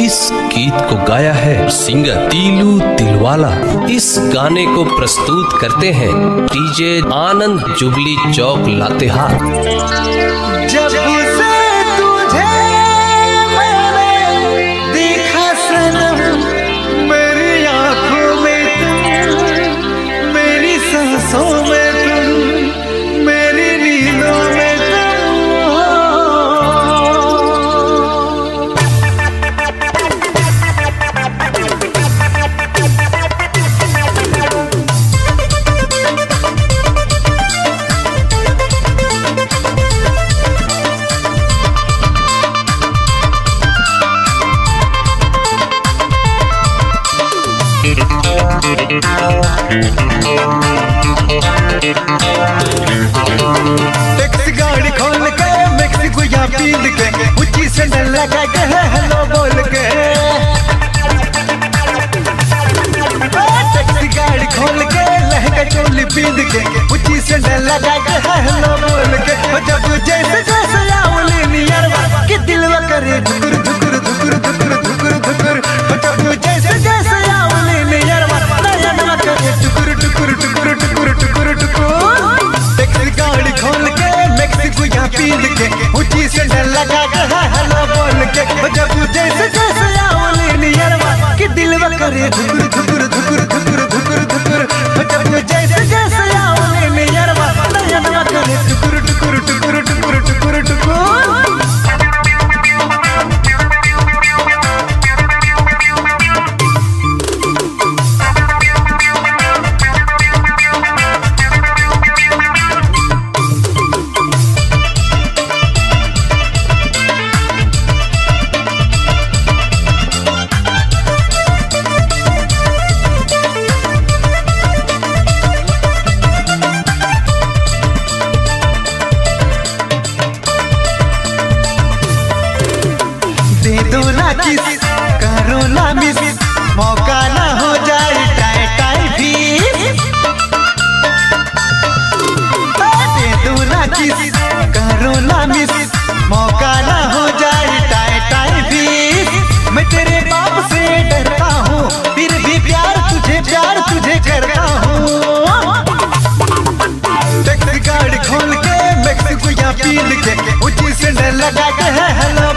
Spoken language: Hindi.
इस गीत को गाया है सिंगर तीलू तिलवाला। इस गाने को प्रस्तुत करते हैं डीजे आनंद जुबली चौक लातेहार। जब टैक्सी गाड़ी खोल के मेक्सिको या पील के ऊँची सैंडल लगा के हेलो बोल के। टैक्सी गाड़ी खोल के, लहंगा चोली पींद के ऊँची सैंडल लगा के हेलो बोल के। जब जैसे जैसे आवली Hadi किस? ना मिस? मौका ना हो जाए भी दे किस? ना मिस? मौका ना हो जाए भी मैं तेरे बाप से डरता हूँ, फिर भी प्यार तुझे प्यार तुझे करता हूँ। खोल के पील के लगा के है हेलो